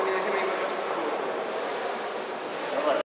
camiones